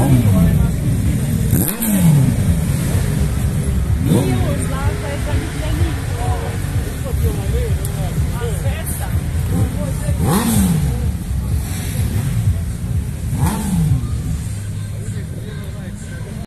何?